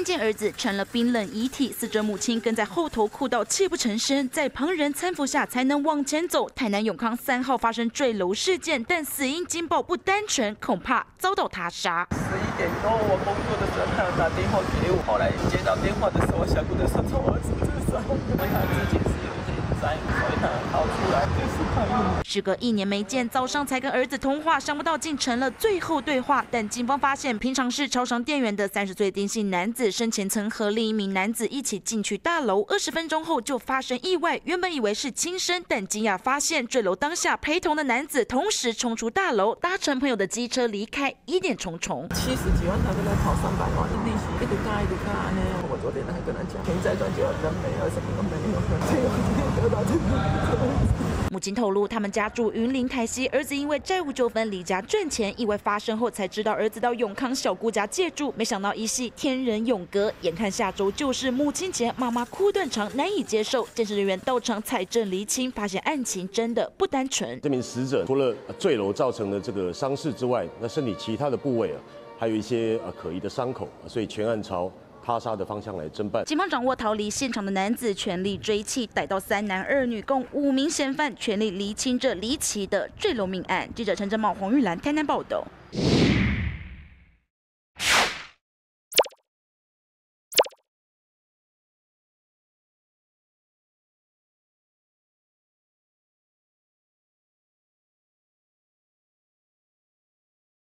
看见儿子成了冰冷遗体，死者母亲跟在后头哭到泣不成声，在旁人搀扶下才能往前走。台南永康三号发生坠楼事件，但死因惊爆不单纯，恐怕遭到他杀。十一点多我工作的时候，他打电话给我，后来接到电话的时候，我想不的是臭儿子自杀，因为他自己时隔一年没见，早上才跟儿子通话，想不到竟成了最后对话。但警方发现，平常是超商店员的三十岁丁姓男子，生前曾和另一名男子一起进去大楼，二十分钟后就发生意外。原本以为是轻生，但惊讶发现坠楼当下，陪同的男子同时冲出大楼，搭乘朋友的机车离开，疑点重重。七十几万，他跟他跑三百万，利息一直加一直加呢。我昨天还跟他讲，钱债赚就人没有，什么都没有，母亲透露，他们家住云林台西，儿子因为债务纠纷离家赚钱，意外发生后才知道儿子到永康小姑家借住，没想到一系天人永隔。眼看下周就是母亲节，妈妈哭断肠，难以接受。监视人员到场采证厘清，发现案情真的不单纯。这名死者除了坠楼造成的这个伤势之外，那身体其他的部位啊，还有一些呃可疑的伤口，所以全案朝。他杀的方向来侦办。警方掌握逃离现场的男子，全力追缉，逮到三男二女，共五名嫌犯，全力厘清这离奇的坠楼命案。记者陈正茂、黄玉兰台南报道。